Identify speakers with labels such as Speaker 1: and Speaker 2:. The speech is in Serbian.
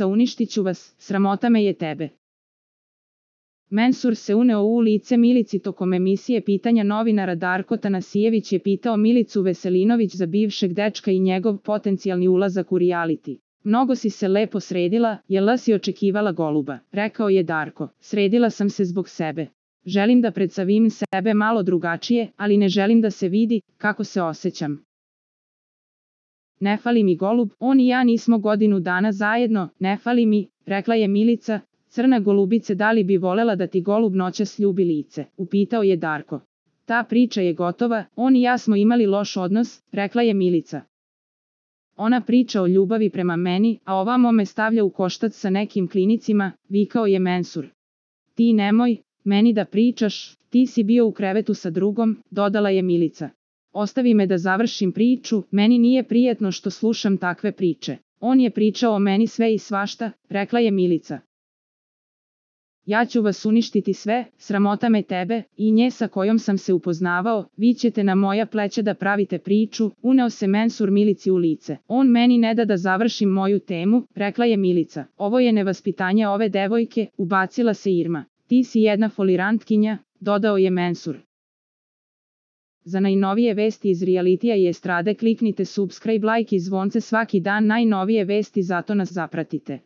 Speaker 1: uništit ću vas, sramota me je tebe. Mensur se uneo u lice Milici tokom emisije pitanja novinara Darko Tanasijević je pitao Milicu Veselinović za bivšeg dečka i njegov potencijalni ulazak u reality. Mnogo si se lepo sredila, jel si očekivala goluba, rekao je Darko. Sredila sam se zbog sebe. Želim da predstavim sebe malo drugačije, ali ne želim da se vidi kako se osjećam. Ne fali mi golub, on i ja nismo godinu dana zajedno, ne fali mi, rekla je Milica, crna golubice da li bi volela da ti golub noćas ljubi lice, upitao je Darko. Ta priča je gotova, on i ja smo imali loš odnos, rekla je Milica. Ona priča o ljubavi prema meni, a ovamo me stavlja u koštac sa nekim klinicima, vikao je Mensur. Ti nemoj, meni da pričaš, ti si bio u krevetu sa drugom, dodala je Milica. Ostavi me da završim priču, meni nije prijetno što slušam takve priče. On je pričao o meni sve i svašta, rekla je Milica. Ja ću vas uništiti sve, sramota me tebe, i nje sa kojom sam se upoznavao, vi ćete na moja pleća da pravite priču, uneo se Mensur Milici u lice. On meni ne da da završim moju temu, rekla je Milica. Ovo je nevaspitanje ove devojke, ubacila se Irma. Ti si jedna folirantkinja, dodao je Mensur. Za najnovije vesti iz realitija i estrade kliknite subscribe like i zvonce svaki dan najnovije vesti zato nas zapratite.